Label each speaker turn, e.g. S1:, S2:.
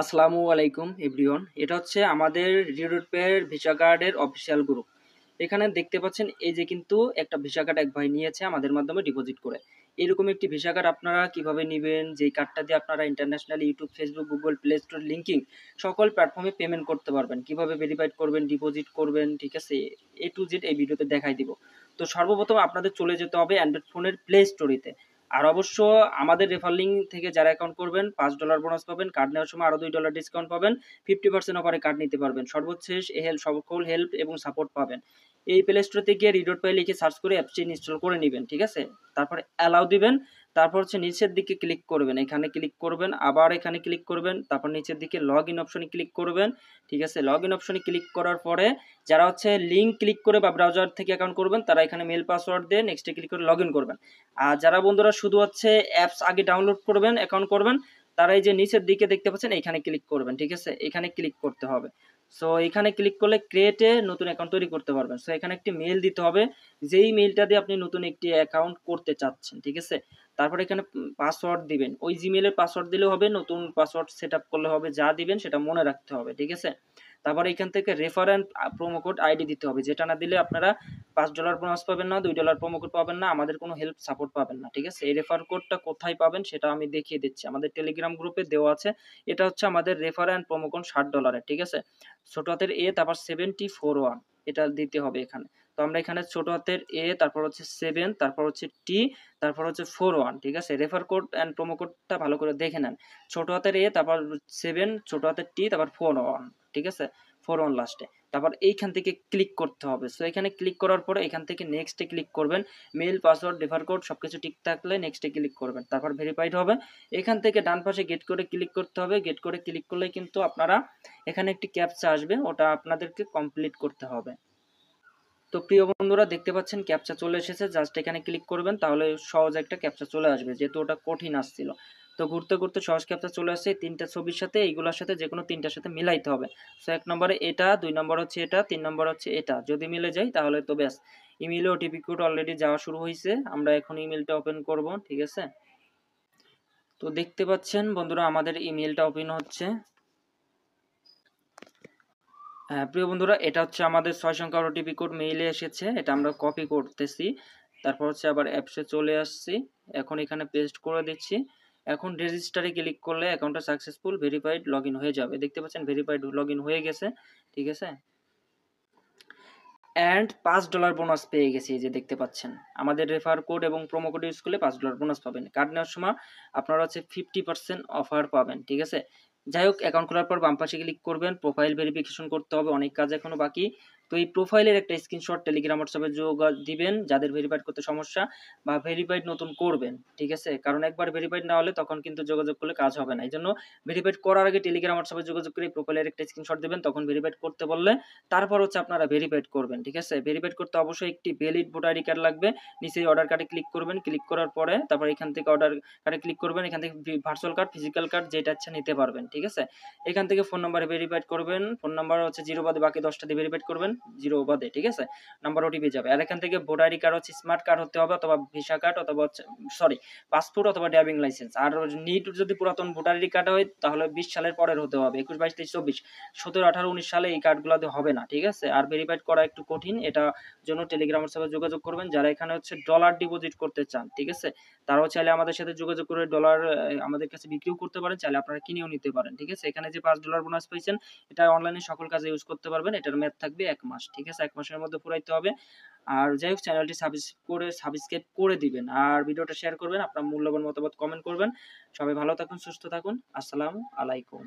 S1: আসসালামু আলাইকুম, এভরিওয়ান। এটা হচ্ছে আমাদের রিরোড পেয়ের ভিসা কার্ডের অফিসিয়াল গ্রুপ। এখানে দেখতে পাচ্ছেন, এই যে কিন্তু একটা ভিসা কার্ড এক ভাই নিয়েছে আমাদের মাধ্যমে ডিপোজিট করে। এরকম একটি ভিসা কার্ড আপনারা কীভাবে নেবেন? যেই কার্ডটা দিয়ে আপনারা international YouTube, Facebook, Google play store linking সকল প্ল্যাটফর্মে পেমেন্ট করতে পারবেন। কীভাবে ভেরিফাইড করবেন, ডিপোজিট করবেন, ঠিক আছে? এ টু জেড এই ভিডিওতে দেখাই দিব। তো সর্বপ্রথম আপনাদের চলে যেতে হবে অ্যান্ড্রয়েড ফোনের প্লে স্টোরিতে। আর অবশ্য আমাদের রেফারলিং থেকে যারা অ্যাকাউন্ট করবেন, পাঁচ ডলার বোনাস পাবেন কার্ড নেওয়ার সময় আরও দুই ডলার ডিসকাউন্ট পাবেন ফিফটি পার্সেন্ট অফারে কার্ড নিতে পারবেন। সর্বশেষ হেল্প সকল হেল্প এবং সাপোর্ট পাবেন। এই প্লে স্টোর থেকে রিডোট পাই লিখে সার্চ করে অ্যাপসটি ইনস্টল করে নেবেন, ঠিক আছে? তারপর অ্যালাউ দিবেন, তারপর হচ্ছে নিচের দিকে ক্লিক করবেন, এখানে ক্লিক করবেন, আবার এখানে ক্লিক করবেন, তারপর নিচের দিকে লগ ইন অপশনে ক্লিক করবেন, ঠিক আছে? লগ ইন অপশনে ক্লিক করার পরে যারা হচ্ছে লিঙ্ক ক্লিক করে বা ব্রাউজার থেকে অ্যাকাউন্ট করবেন, তারা এখানে মেল পাসওয়ার্ড দিয়ে নেক্সটে ক্লিক করে লগ করবেন। আর যারা বন্ধুরা শুধু হচ্ছে অ্যাপস আগে ডাউনলোড করবেন অ্যাকাউন্ট করবেন, তারা এই যে নিচের দিকে দেখতে পাচ্ছেন, এখানে ক্লিক করবেন, ঠিক আছে? এখানে ক্লিক করতে হবে। সো এখানে ক্লিক করলে ক্রিয়েটে নতুন অ্যাকাউন্ট তৈরি করতে পারবেন। সো এখানে একটি মেল দিতে হবে। যেই মেলটা দিয়ে আপনি নতুন একটি অ্যাকাউন্ট করতে চাচ্ছেন, ঠিক আছে? তারপর এখানে পাসওয়ার্ড দিবেন। ওই জিমেলের পাসওয়ার্ড দিলেও হবে, নতুন পাসওয়ার্ড সেট করলে হবে, যা দিবেন সেটা মনে রাখতে হবে, ঠিক আছে? তারপর এখান থেকে রেফারেন্স প্রোমো কোড আইডি দিতে হবে, যেটা না দিলে আপনারা পাঁচ ডলার বোনাস পাবেন না, দুই ডলার প্রোমো কোড পাবেন না, আমাদের কোনো হেল্প সাপোর্ট পাবেন না, ঠিক আছে? এই রেফার কোডটা কোথায় পাবেন সেটা আমি দেখিয়ে দিচ্ছি। আমাদের টেলিগ্রাম গ্রুপে দেওয়া আছে, এটা হচ্ছে আমাদের রেফার অ্যান্ড প্রোমো কোড ষাট ডলারের ঠিক আছে? ছোট এ তারপর সেভেন্টি ফোর ওয়ান এটা দিতে হবে এখানে। তো আমরা এখানে ছোট হাতের এ তারপর হচ্ছে সেভেন তারপর হচ্ছে টি তারপর হচ্ছে ফোর ওয়ান ঠিক আছে? রেফার কোড অ্যান্ড প্রোমো কোডটা ভালো করে দেখে নেন। ছোট হাতের এ তারপর সেভেন ছোট হাতের টি তারপর ফোর ওয়ান ঠিক আছে? ফোর ওয়ান লাস্টে তারপর এইখান থেকে ক্লিক করতে হবে। সো এখানে ক্লিক করার পরে এখান থেকে নেক্সটে ক্লিক করবেন। মেল পাসওয়ার্ড রেফার কোড সব কিছু ঠিক থাকলে নেক্সটে ক্লিক করবেন। তারপর ভেরিফাইড হবে এখান থেকে ডান পাশে গেট করে ক্লিক করতে হবে। গেট করে ক্লিক করলে কিন্তু আপনারা এখানে একটি ক্যাপচা আসবে। ওটা আপনাদেরকে কমপ্লিট করতে হবে। তো প্রিয় বন্ধুরা, দেখতে পাচ্ছেন ক্যাপচা চলে এসেছে। জাস্ট এখানে ক্লিক করবেন, তাহলে সহজ একটা ক্যাপচা চলে আসবে, যেহেতু ওটা কঠিন আসছিল। তো ঘুরতে ঘুরতে সহজ ক্যাপচা চলে আসছে তিনটা ছবির সাথে, এইগুলোর সাথে যে কোনো তিনটার সাথে মিলাইতে হবে। সো এক নম্বরে এটা, দুই নম্বর হচ্ছে এটা, তিন নম্বর হচ্ছে এটা। যদি মিলে যায়, তাহলে তো ব্যাস। ইমেলে ওটিপি কোড অলরেডি যাওয়া শুরু হয়েছে আমরা এখন ইমেলটা ওপেন করব, ঠিক আছে? তো দেখতে পাচ্ছেন বন্ধুরা, আমাদের ইমেলটা ওপেন হচ্ছে। প্রিয় বন্ধুরা, এটা হচ্ছে আমাদের ছয় সংখ্যার ওটিপি কোড মেইলে এসেছে। এটা আমরা কপি করতেছি। তারপর হচ্ছে আবার অ্যাপসে চলে আসছি। এখন এখানে পেস্ট করে দিচ্ছি। এখন রেজিস্টারে ক্লিক করলে অ্যাকাউন্টটা সাকসেসফুল ভেরিফাইড লগ হয়ে যাবে। দেখতে পাচ্ছেন ভেরিফাইড লগ হয়ে গেছে। ঠিক আছে? অ্যান্ড পাঁচ ডলার বোনাস পেয়ে গেছি যে দেখতে পাচ্ছেন। আমাদের রেফার কোড এবং প্রোমো কোড ইউজ করলে পাঁচ ডলার বোনাস পাবেন। কার্ড নেওয়ার সময় আপনারা হচ্ছে ফিফটি পার্সেন্ট অফার পাবেন। ঠিক আছে? যাই হোক অ্যাকাউন্ট খোলার পর বাম পাশে ক্লিক করবেন প্রোফাইল ভেরিফিকেশন করতে হবে, অনেক কাজ এখনও বাকি। তো এই প্রোফাইলের একটা স্ক্রিনশট টেলিগ্রাম হোয়াটসঅ্যাপে যোগ, দিবেন, যাদের ভেরিফাইড করতে সমস্যা বা ভেরিফাইড নতুন করবেন, ঠিক আছে? কারণ একবার ভেরিফাইড না হলে তখন কিন্তু যোগাযোগ করলে কাজ হবে না। এই জন্য ভেরিফাইড করার আগে টেলিগ্রাম হোয়াটসঅ্যাপে যোগাযোগ করে প্রোফাইলের একটা স্ক্রিনশট দেবেন, তখন ভেরিফাইড করতে বললে তারপর হচ্ছে আপনারা ভেরিফাইড করবেন, ঠিক আছে? ভেরিফাইড করতে অবশ্যই একটি ভ্যালিড ভোটার আইডি কার্ড লাগবে। নিচে অর্ডার কার্ডে ক্লিক করবেন ক্লিক করার পরে তারপর এখান থেকে অর্ডার কার্ডে ক্লিক করবেন, এখান থেকে ভার্চুয়াল কার্ড ফিজিক্যাল কার্ড যেটা ইচ্ছা নিতে পারবেন, ঠিক আছে? এখান থেকে ফোন নাম্বারে ভেরিফাইড করবেন ফোন নাম্বার হচ্ছে জিরো বাদে বাকি দশটা দিয়ে ভেরিফাইড করবেন। জিরো বাদে, ঠিক আছে? নাম্বার ওটিপি যাবে। আর এখান থেকে ভোটার আইডি কার্ড হচ্ছে স্মার্ট কার্ড হতে হবে অথবা ভিসা কার্ড অথবা সরি পাসপোর্ট অথবা ড্রাইভিং লাইসেন্স আর নিট যদি পুরাতন ভোটার আইডি কার্ড হয়, তাহলে বিশ সালের পরের হতে হবে, একুশ, বাইশ, তেইশ, চব্বিশ। সতেরো, আঠারো, উনিশ সালে এই কার্ডগুলোতে হবে না, ঠিক আছে? আর ভেরিফাইড করা একটু কঠিন, এটা জন্য টেলিগ্রাম হোয়াটসঅ্যাপে যোগাযোগ করবেন। যারা এখানে হচ্ছে ডলার ডিপোজিট করতে চান, ঠিক আছে? তারাও চাইলে আমাদের সাথে যোগাযোগ করে ডলার আমাদের কাছে বিক্রিও করতে পারেন, চাইলে আপনারা কিনেও নিতে পারেন, ঠিক আছে? এখানে যে পাঁচ ডলার বোনাস পাইছেন, এটা অনলাইনে সকল কাজে ইউজ করতে পারবেন, এটার মেয়াদ থাকবে এক মাস, ঠিক আছে? এক মাসের মধ্যে পুরাইতে হবে। আর যাই হোক চ্যানেলটি সাবস্ক্রাইব করে সাবস্ক্রাইব করে দিবেন। আর ভিডিওটা শেয়ার করবেন, আপনার মূল্যবান মতামত কমেন্ট করবেন। সবাই ভালো থাকুন, সুস্থ থাকুন। আসসালামু আলাইকুম।